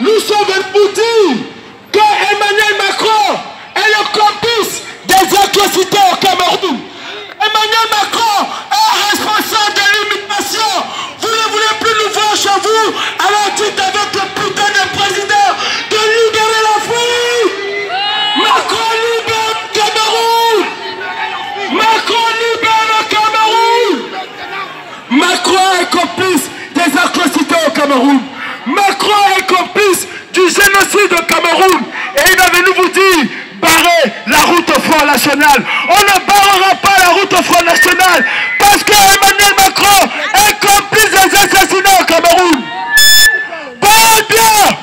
nous sommes venus vous dire que Emmanuel Macron est le complice des atrocités au Cameroun. Emmanuel Macron est responsable de l'immigration. Vous ne voulez plus nous voir chez vous, alors dites avec le putain de président de libérer l'Afrique. Macron libère le Cameroun. Macron libère le Cameroun. Macron est complice des atrocités au Cameroun. Macron est complice du génocide au Cameroun. Et il est venu vous dire, barrez la route au Front National. On ne barrera pas la route au Front National parce que Emmanuel Macron est complice des assassinats au Cameroun. Parle bien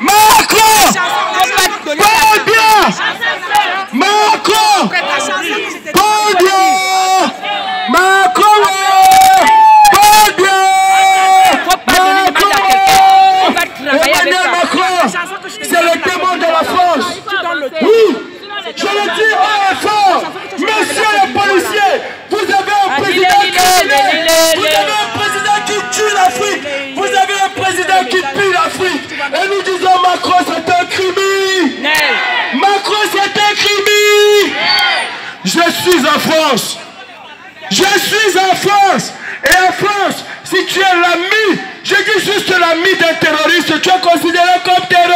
Macron Parle bien Macron Parle bien Macron Parle bien Macron Emmanuel Macron C'est le démon de la France Oui Je le dis haut et fort. Monsieur le policier Vous avez un président criminel Vous avez un président qui tue l'Afrique. Vous avez un président qui pille l'Afrique. Et nous disons Macron c'est un crime. Macron c'est un crime. Je suis en France. Je suis en France. Et en France, si tu es l'ami, je dis juste l'ami d'un terroriste, tu es considéré comme terroriste.